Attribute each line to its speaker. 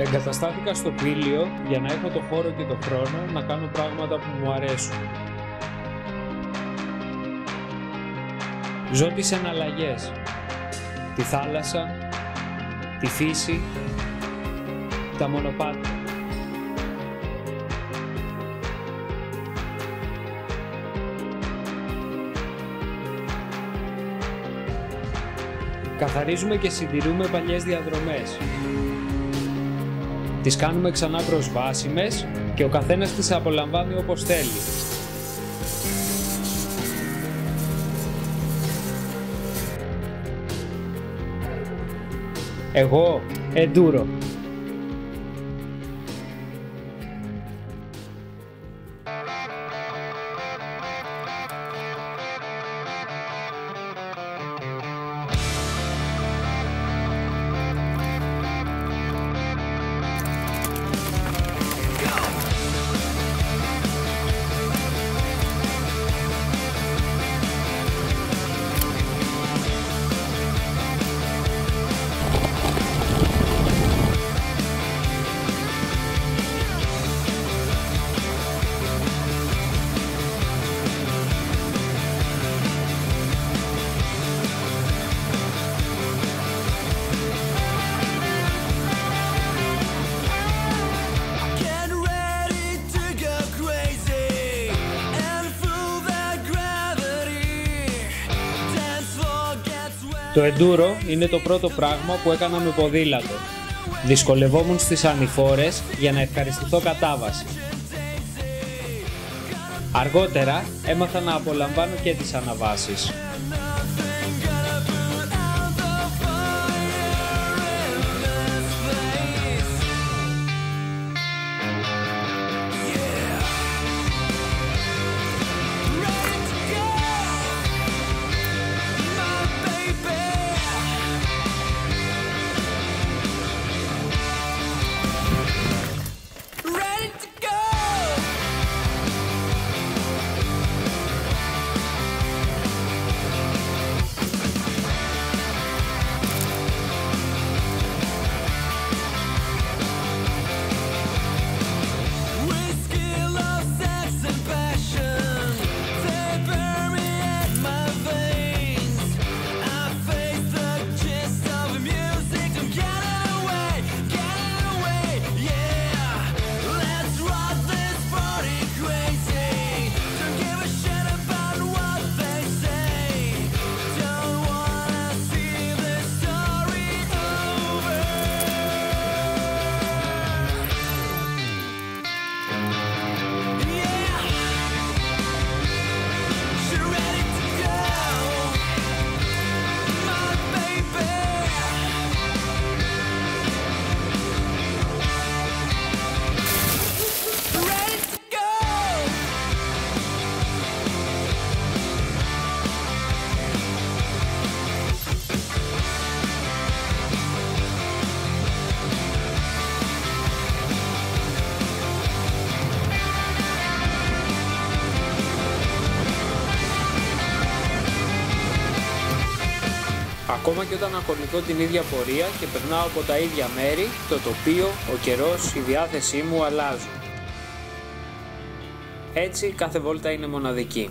Speaker 1: Εγκαταστάθηκα στο πήλιο για να έχω το χώρο και το χρόνο να κάνω πράγματα που μου αρέσουν. Ζω τις εναλλαγές, τη θάλασσα, τη φύση, τα μονοπάτια. Καθαρίζουμε και συντηρούμε παλιές διαδρομές. Τις κάνουμε ξανά προσβάσιμες και ο καθένας τις απολαμβάνει όπως θέλει. Εγώ, εντούρο. Το εντούρο είναι το πρώτο πράγμα που έκανα με ποδήλατο. Δυσκολευόμουν στις ανηφόρες για να ευχαριστηθώ κατάβαση. Αργότερα έμαθα να απολαμβάνω και τις αναβάσεις. Ακόμα και όταν ακολουθώ την ίδια πορεία και περνάω από τα ίδια μέρη, το τοπίο, ο καιρός, η διάθεσή μου αλλάζουν. Έτσι κάθε βόλτα είναι μοναδική.